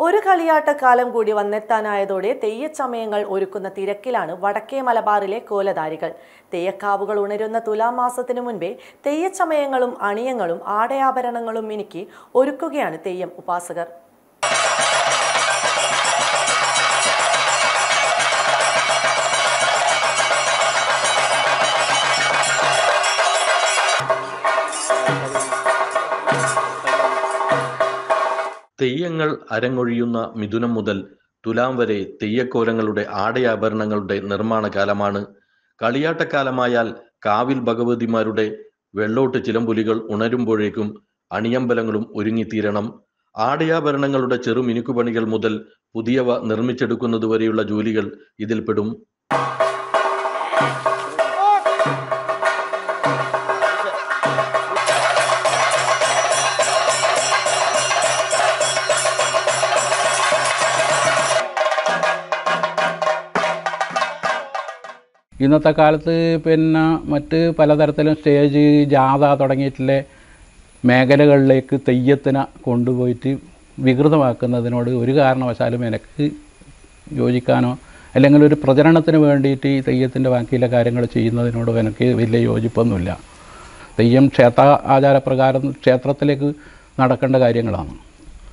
ഒരു കളിയാട്ടക്കാലം കൂടി വന്നെത്താനായതോടെ തെയ്യച്ചമയങ്ങൾ ഒരുക്കുന്ന തിരക്കിലാണ് വടക്കേ മലബാറിലെ കോലധാരികൾ തെയ്യക്കാവുകൾ ഉണരുന്ന തുലാം മാസത്തിനു മുൻപേ തെയ്യച്ചമയങ്ങളും അണിയങ്ങളും ആടയാഭരണങ്ങളും മിനുക്കി ഒരുക്കുകയാണ് തെയ്യം ഉപാസകർ. തെയ്യങ്ങൾ അരങ്ങൊഴിയുന്ന മിഥുനം മുതൽ തുലാം വരെ തെയ്യക്കോലങ്ങളുടെ ആടയാഭരണങ്ങളുടെ നിർമ്മാണ കാലമാണ് കളിയാട്ടക്കാലമായാൽ കാവിൽ ഭഗവതിമാരുടെ വെള്ളോട്ട് ചിലമ്പുലികൾ ഉണരുമ്പോഴേക്കും അണിയമ്പലങ്ങളും ഒരുങ്ങിത്തീരണം. ആടയാഭരണങ്ങളുടെ ചെറു മിനുക്കുപണികൾ മുതൽ പുതിയവ നിർമ്മിച്ചെടുക്കുന്നതുവരെയുള്ള ജോലികൾ ഇതിൽപ്പെടും. ഇന്നത്തെ കാലത്ത് പിന്നെ മറ്റ് പലതരത്തിലും സ്റ്റേജ് ജാഥ തുടങ്ങിയിട്ടുള്ള മേഖലകളിലേക്ക് തെയ്യത്തിനെ കൊണ്ടുപോയിട്ട് വികൃതമാക്കുന്നതിനോട് ഒരു കാരണവശാലും എനിക്ക് യോജിക്കാനോ അല്ലെങ്കിൽ ഒരു പ്രചരണത്തിന് വേണ്ടിയിട്ട് ഈ തെയ്യത്തിന്റെ ബാക്കിയിലെ കാര്യങ്ങൾ ചെയ്യുന്നതിനോട് എനിക്ക് വലിയ യോജിപ്പൊന്നുമില്ല. തെയ്യം ക്ഷേത്ര ആചാരപ്രകാരം ക്ഷേത്രത്തിലേക്ക് നടക്കേണ്ട കാര്യങ്ങളാണ്.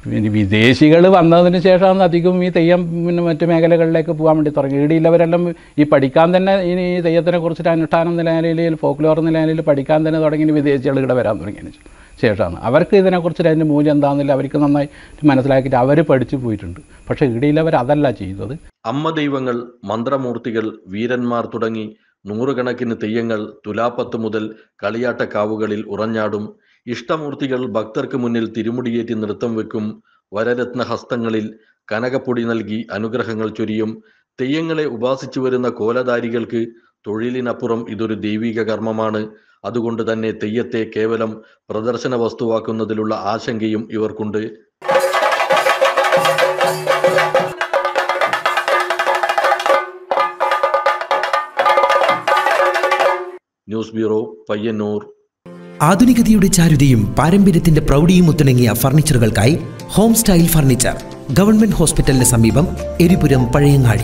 പിന്നെ വിദേശികൾ വന്നതിന് ശേഷമാണ് അധികം ഈ തെയ്യം പിന്നെ മറ്റു മേഖലകളിലേക്ക് പോകാൻ വേണ്ടി തുടങ്ങി ഈടിയുള്ളവരെല്ലാം ഈ പഠിക്കാൻ തന്നെ ഇനി ഈ തെയ്യത്തിനെ കുറിച്ചിട്ട് അനുഷ്ഠാനം നിലനിലയിൽ ഫോക്ലോർ നിലയിൽ പഠിക്കാൻ തന്നെ തുടങ്ങി വിദേശികൾ ഇവിടെ വരാൻ തുടങ്ങിയതിന് ശേഷമാണ്. അവർക്ക് ഇതിനെക്കുറിച്ചിട്ട് അതിന്റെ മൂല്യം എന്താണെന്നില്ല. അവർക്ക് നന്നായി മനസ്സിലാക്കിയിട്ട് അവർ പഠിച്ചു പോയിട്ടുണ്ട്. പക്ഷേ ഈടിയുള്ളവർ അതല്ല ചെയ്തത്. അമ്മ ദൈവങ്ങൾ മന്ത്രമൂർത്തികൾ വീരന്മാർ തുടങ്ങി നൂറുകണക്കിന് തെയ്യങ്ങൾ തുലാപ്പത്ത് മുതൽ കളിയാട്ടക്കാവുകളിൽ ഉറഞ്ഞാടും ഇഷ്ടമൂർത്തികൾ ഭക്തർക്ക് മുന്നിൽ തിരുമുടിയേറ്റി നൃത്തം വെക്കും. വരരത്ന ഹസ്തങ്ങളിൽ കനകപ്പൊടി നൽകി അനുഗ്രഹങ്ങൾ ചൊരിയും. തെയ്യങ്ങളെ ഉപാസിച്ചു വരുന്ന കോലധാരികൾക്ക് തൊഴിലിനപ്പുറം ഇതൊരു ദൈവിക കർമ്മമാണ്. അതുകൊണ്ട് തന്നെ തെയ്യത്തെ കേവലം പ്രദർശന വസ്തുവാക്കുന്നതിലുള്ള ആശങ്കയും ഇവർക്കുണ്ട്. News bureau Payyanur. ആധുനികതയുടെ ചാരുതയും പാരമ്പര്യത്തിന്റെ പ്രൗഢിയും ഒത്തിണങ്ങിയ ഫർണിച്ചറുകൾക്കായി ഹോം സ്റ്റൈൽ ഫർണിച്ചർ ഗവൺമെന്റ് ഹോസ്പിറ്റലിന് സമീപം എരിപുരം പഴയങ്ങാടി.